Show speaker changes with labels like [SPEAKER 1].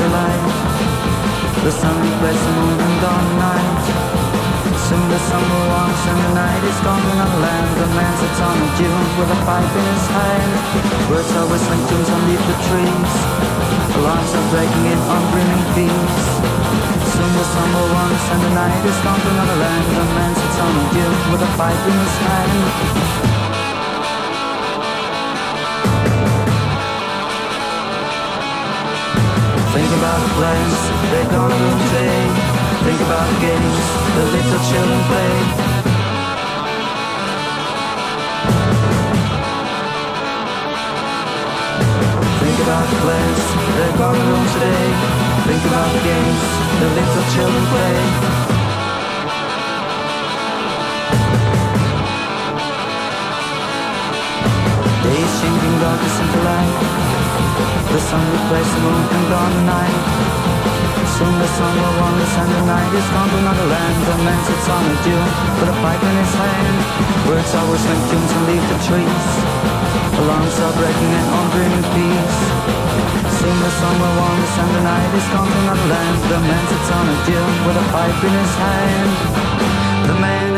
[SPEAKER 1] The sun reflects the moon and dawn night. Soon the summer walks and the night is gone to another land. The man sits on a dune with a pipe in his hand. Birds are whistling tunes underneath the trees. Alarms are breaking in on brimming bees. Soon the summer walks and the night is gone to another land. The man sits on a dune with a pipe in his hand. Think about the plans they're gonna today. Think about the games the little children play. Think about the plans they're gonna do today. Think about the games the little children play. Days changing darkness into light the sun replaced the moon and gone the night. Soon the sun will warm us and the night is gone to another land. The man sits on a dune with a pipe in his hand. Birds are whistling tunes and leave the trees. Alarms are breaking and on dreaming peace. Soon the sun will warm us and the night is gone to another land. The man sits on a dune with a pipe in his hand. The man